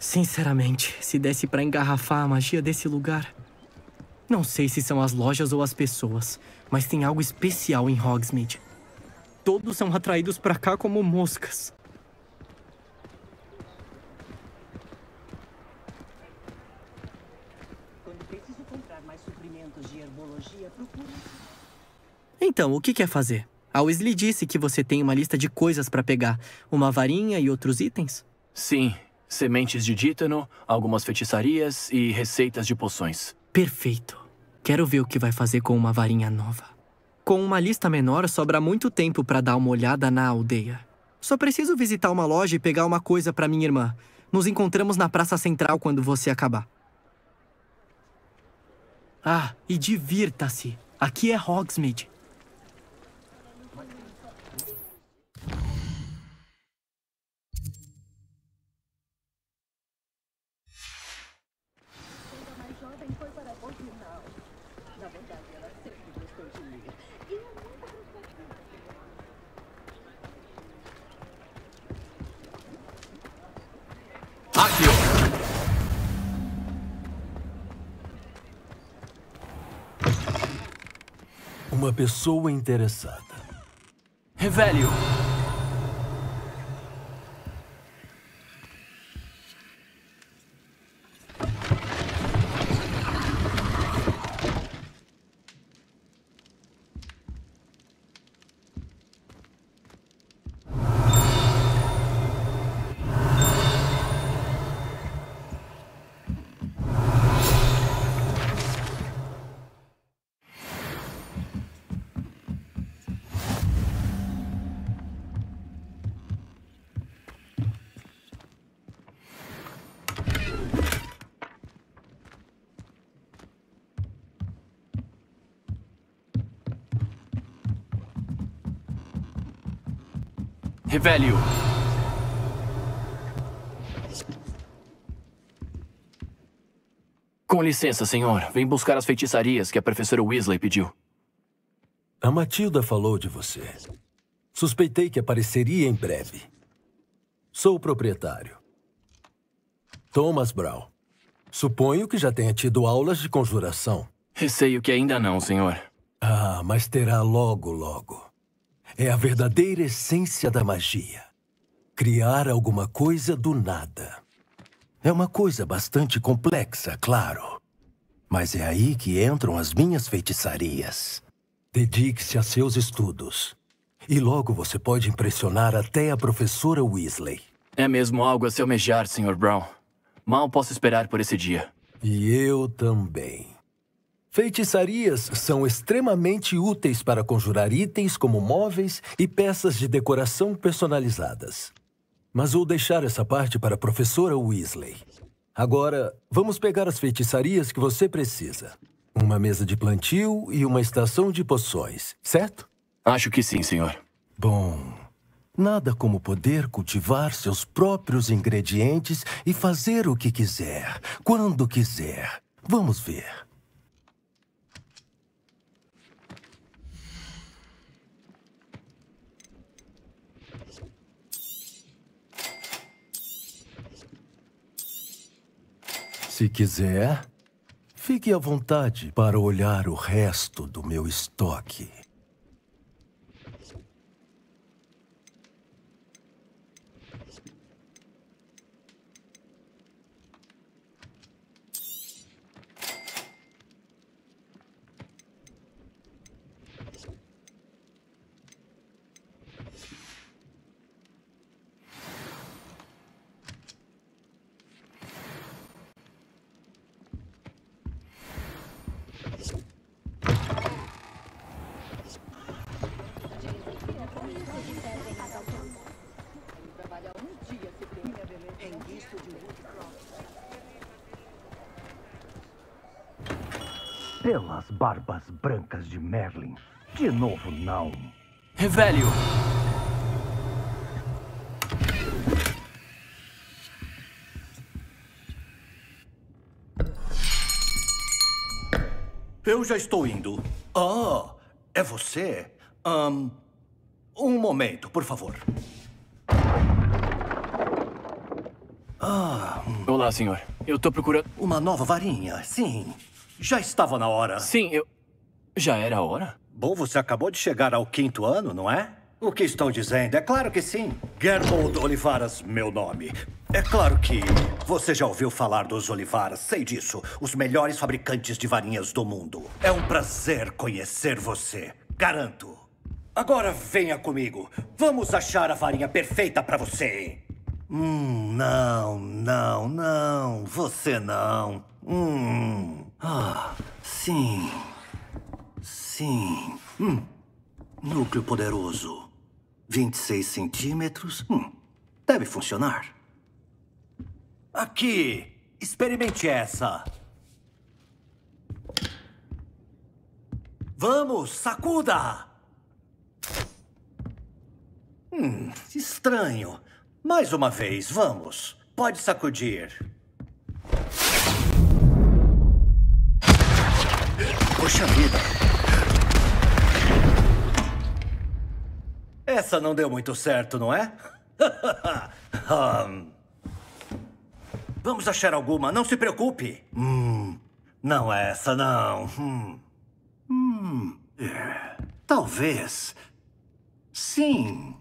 Sinceramente, se desse pra engarrafar a magia desse lugar. Não sei se são as lojas ou as pessoas, mas tem algo especial em Hogsmeade. Todos são atraídos pra cá como moscas. Quando preciso comprar mais suprimentos de herbologia, procuro. Então, o que quer fazer? A Weasley disse que você tem uma lista de coisas pra pegar. Uma varinha e outros itens? Sim, sementes de dítano, algumas feitiçarias e receitas de poções. Perfeito. Quero ver o que vai fazer com uma varinha nova. Com uma lista menor, sobra muito tempo pra dar uma olhada na aldeia. Só preciso visitar uma loja e pegar uma coisa pra minha irmã. Nos encontramos na Praça Central quando você acabar. Ah, e divirta-se. Aqui é Hogsmeade. Uma pessoa interessada. Revelio! Revelio! Com licença, senhor. Vem buscar as feitiçarias que a professora Weasley pediu. A Matilda falou de você. Suspeitei que apareceria em breve. Sou o proprietário. Thomas Brown. Suponho que já tenha tido aulas de conjuração. Receio que ainda não, senhor. Ah, mas terá logo, logo. É a verdadeira essência da magia. Criar alguma coisa do nada. É uma coisa bastante complexa, claro. Mas é aí que entram as minhas feitiçarias. Dedique-se a seus estudos. E logo você pode impressionar até a professora Weasley. É mesmo algo a se almejar, Sr. Brown. Mal posso esperar por esse dia. E eu também. Feitiçarias são extremamente úteis para conjurar itens como móveis e peças de decoração personalizadas. Mas vou deixar essa parte para a professora Weasley. Agora, vamos pegar as feitiçarias que você precisa. Uma mesa de plantio e uma estação de poções, certo? Acho que sim, senhor. Bom, nada como poder cultivar seus próprios ingredientes e fazer o que quiser, quando quiser. Vamos ver. Se quiser, fique à vontade para olhar o resto do meu estoque. Pelas barbas brancas de Merlin. De novo, não. Revelio! Eu já estou indo. Ah, é você? Ahn, um momento, por favor. Olá, senhor. Eu tô procurando. Uma nova varinha, sim. Já estava na hora. Sim, eu. Já era a hora? Bom, você acabou de chegar ao quinto ano, não é? O que estou dizendo? É claro que sim. Gerbold Olivaras, meu nome. É claro que você já ouviu falar dos Olivaras, sei disso. Os melhores fabricantes de varinhas do mundo. É um prazer conhecer você, garanto. Agora venha comigo. Vamos achar a varinha perfeita para você. Hum, não, não, não. Você não. Hum. Ah, sim. Sim. Hum. Núcleo poderoso. 26 centímetros. Hum. Deve funcionar. Aqui. Experimente essa. Vamos, sacuda! Hum, estranho. Mais uma vez, vamos. Pode sacudir. Puxa vida. Essa não deu muito certo, não é? Vamos achar alguma, não se preocupe. Hum, não é essa, não. Hum. Hum, é, talvez. Sim.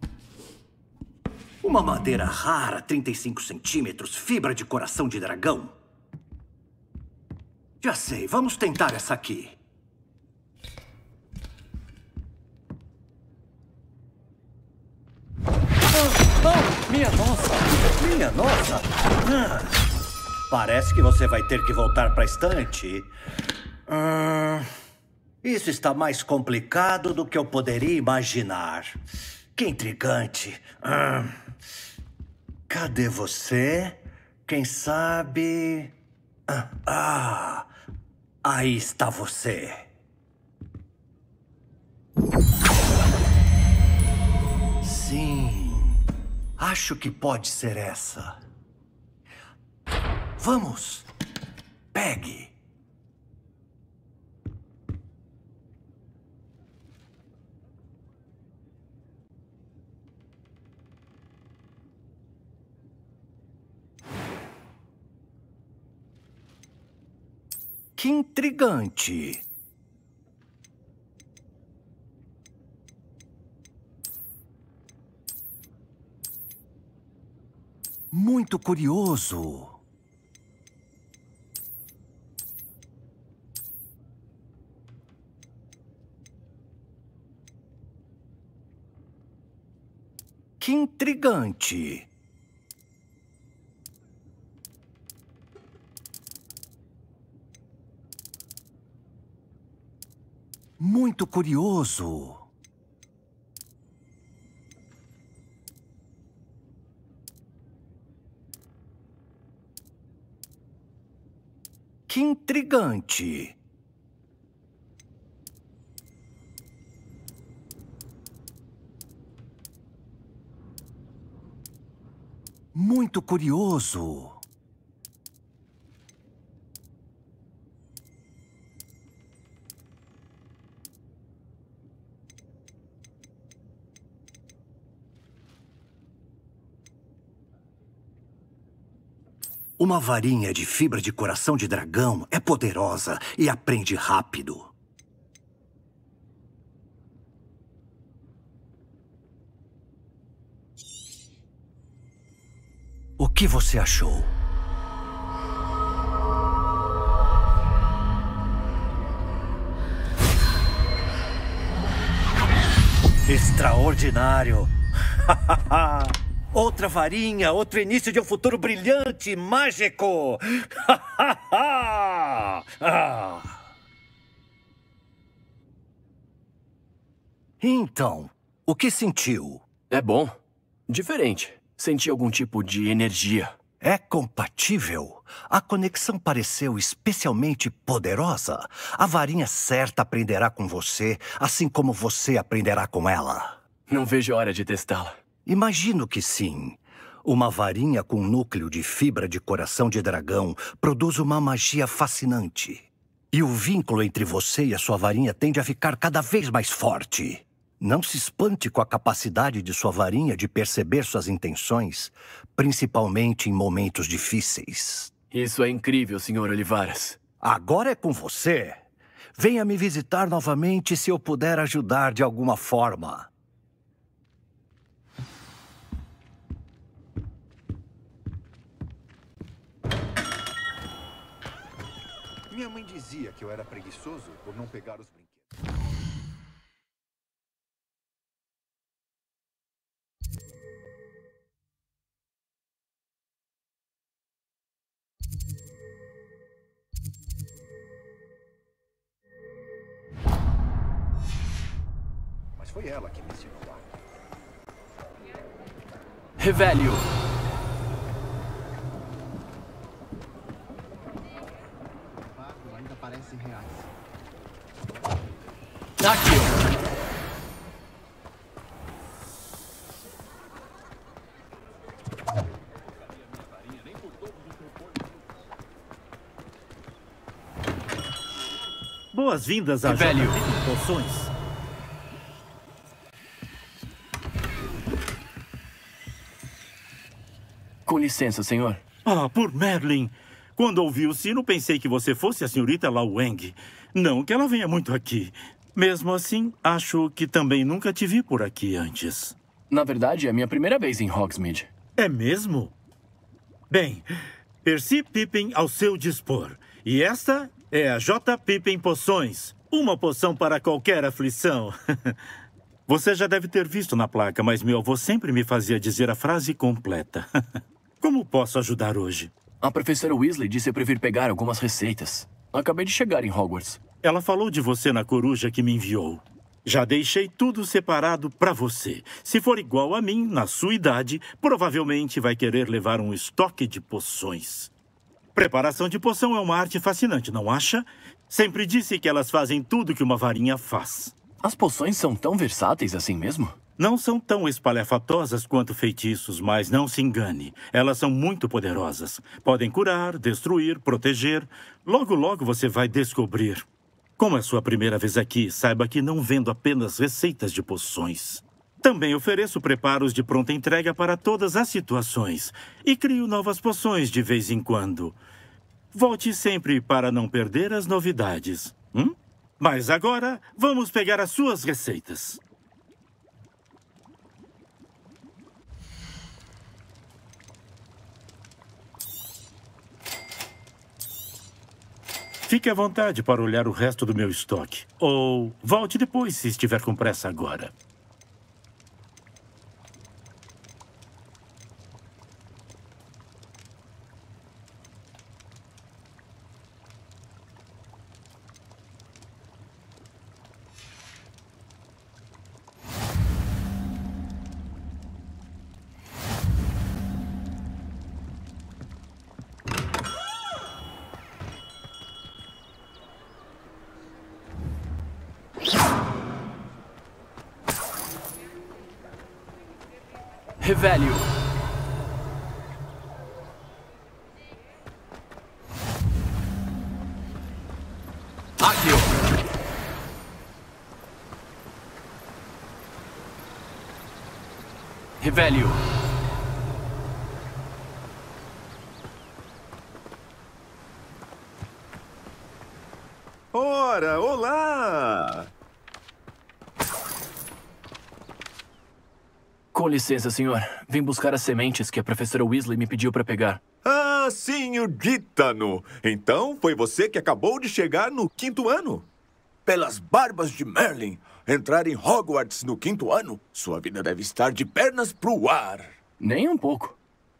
Uma madeira rara, 35 centímetros, fibra de coração de dragão. Já sei, vamos tentar essa aqui. Minha nossa! Minha nossa! Ah, parece que você vai ter que voltar para a estante. Ah, isso está mais complicado do que eu poderia imaginar. Que intrigante. Ah, cadê você? Quem sabe. Ah, ah, aí está você. Acho que pode ser essa. Vamos, pegue. Que intrigante. Muito curioso. Que intrigante. Muito curioso. Que intrigante. Muito curioso. Uma varinha de fibra de coração de dragão é poderosa e aprende rápido. O que você achou? Extraordinário! Outra varinha, outro início de um futuro brilhante, mágico! Ah. então, o que sentiu? É bom. Diferente. Senti algum tipo de energia. É compatível? A conexão pareceu especialmente poderosa. A varinha certa aprenderá com você, assim como você aprenderá com ela. Não vejo hora de testá-la. Imagino que sim. Uma varinha com núcleo de fibra de coração de dragão produz uma magia fascinante. E o vínculo entre você e a sua varinha tende a ficar cada vez mais forte. Não se espante com a capacidade de sua varinha de perceber suas intenções, principalmente em momentos difíceis. Isso é incrível, Sr. Olivaras. Agora é com você. Venha me visitar novamente se eu puder ajudar de alguma forma. Dizia que eu era preguiçoso por não pegar os brinquedos. Mas foi ela que me ensinou lá. Revelio. ainda parecem reais. Accio. Boas-vindas a Velho. Poções. Com licença, senhor. Ah, por Merlin. Quando ouvi o sino, pensei que você fosse a senhorita Lao Wang. Não que ela venha muito aqui. Mesmo assim, acho que também nunca te vi por aqui antes. Na verdade, é a minha primeira vez em Hogsmeade. É mesmo? Bem, Percy Pippin ao seu dispor. E esta é a J. Pippin Poções. Uma poção para qualquer aflição. Você já deve ter visto na placa, mas meu avô sempre me fazia dizer a frase completa. Como posso ajudar hoje? A professora Weasley disse para vir pegar algumas receitas. Acabei de chegar em Hogwarts. Ela falou de você na coruja que me enviou. Já deixei tudo separado para você. Se for igual a mim, na sua idade, provavelmente vai querer levar um estoque de poções. Preparação de poção é uma arte fascinante, não acha? Sempre disse que elas fazem tudo que uma varinha faz. As poções são tão versáteis assim mesmo? Não são tão espalhafatosas quanto feitiços, mas não se engane. Elas são muito poderosas. Podem curar, destruir, proteger. Logo, logo você vai descobrir. Como é sua primeira vez aqui, saiba que não vendo apenas receitas de poções. Também ofereço preparos de pronta entrega para todas as situações. E crio novas poções de vez em quando. Volte sempre para não perder as novidades. Hum? Mas agora, vamos pegar as suas receitas. Fique à vontade para olhar o resto do meu estoque. Ou volte depois se estiver com pressa agora. Revelio. Accio. Revelio. Ora, olá! Com licença, senhor. Vim buscar as sementes que a professora Weasley me pediu para pegar. Ah, sim, o Dítano. Então foi você que acabou de chegar no quinto ano? Pelas barbas de Merlin, entrar em Hogwarts no quinto ano, sua vida deve estar de pernas pro ar. Nem um pouco.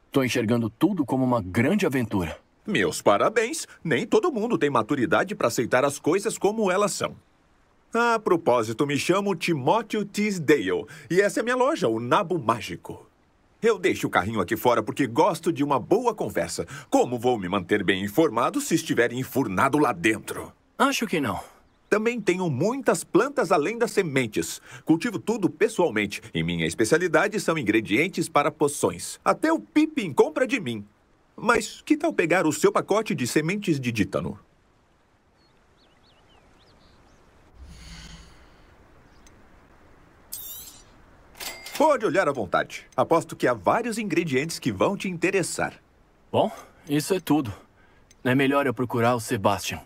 Tô enxergando tudo como uma grande aventura. Meus parabéns. Nem todo mundo tem maturidade para aceitar as coisas como elas são. A propósito, me chamo Timóteo Teasdale e essa é minha loja, o Nabo Mágico. Eu deixo o carrinho aqui fora porque gosto de uma boa conversa. Como vou me manter bem informado se estiver enfurnado lá dentro? Acho que não. Também tenho muitas plantas além das sementes. Cultivo tudo pessoalmente e minha especialidade são ingredientes para poções. Até o Pippin compra de mim. Mas que tal pegar o seu pacote de sementes de dítano? Pode olhar à vontade. Aposto que há vários ingredientes que vão te interessar. Bom, isso é tudo. É melhor eu procurar o Sebastian.